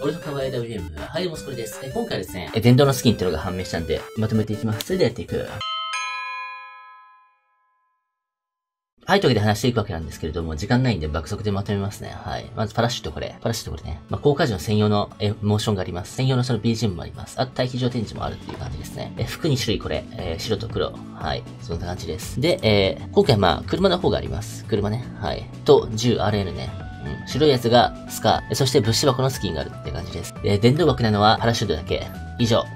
俺の可愛い WM。はい、どうも、これです。今回はですね、電動のスキンっていうのが判明したんで、まとめていきます。それでやっていく。はい、というわけで話していくわけなんですけれども、時間ないんで爆速でまとめますね。はい。まずパラシュートこれ。パラシュートこれね。まあ、効果時の専用のえモーションがあります。専用のその BGM もあります。あと待機場展示もあるっていう感じですね。え服2種類これ。えー、白と黒。はい。そんな感じです。で、えー、今回まあ、車の方があります。車ね。はい。と、10 RN ね。うん。白いやつがスカー。そして物資箱のスキンがあるって感じです。で、電動枠なのはパラシュートだけ。以上。